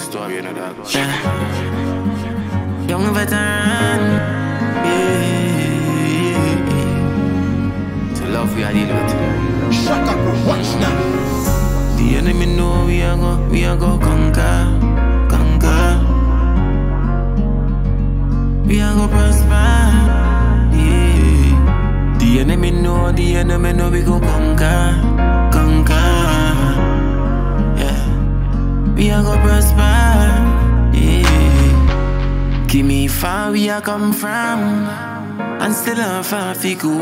Yeah. Young veteran. Yeah. To love we are dealing with. Shut up, watch now. The enemy know we are go, we are go conquer, conquer. We are go prosper. Yeah. The enemy know, the enemy know we go conquer, conquer. We are go prosper. Yeah. Give me far we are come from, and still a far fi go.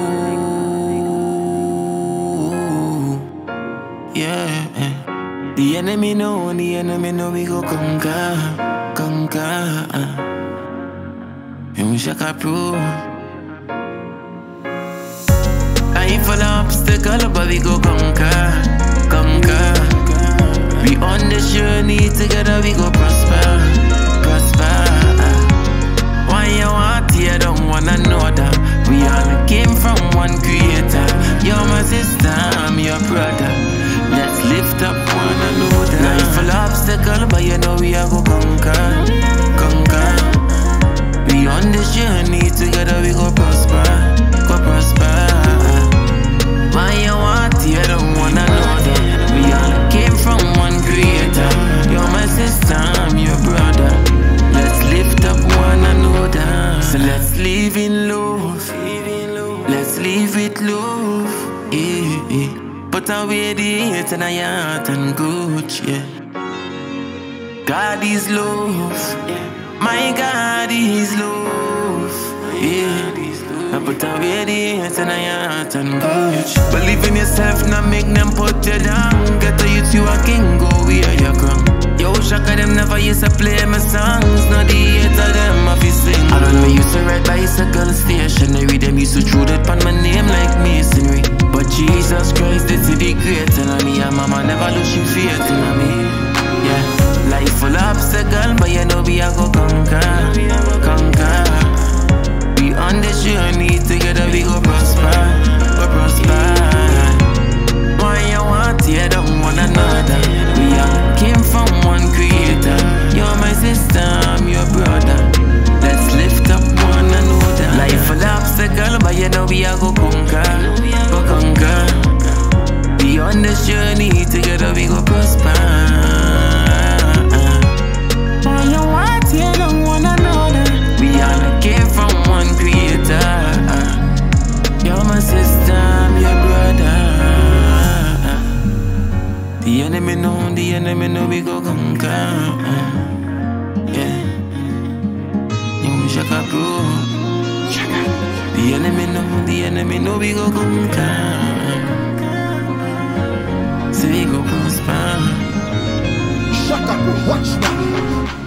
Yeah. The enemy know, the enemy know we go conquer, conquer. And we shall prove. I ain't full of obstacle, but we go conquer. Live with love. Yeah, yeah. Put away the hate in our heart and good, yeah. God is love. My God is love. Yeah. I put away the hate in our heart and good. Believe in yourself, not make them put you down. Get youth, you a king, go where you come. Yo, Shaka, them never used to play my songs. Now the hater, them have to sing. I don't know, used to ride bicycle stationary. Them used to throw that on we go prosper, go prosper. Why you want tear down one another? We all came from one creator. You're my sister, I'm your brother. Let's lift up one another. Life of obstacle, but you know we are go conquer, go conquer. We on this journey together, we go prosper. me know the enemy know we go conquer. Yeah. You Shaka Pro. The enemy know, the enemy know we go conquer. So we go prosper. Shaka Pro, watch that.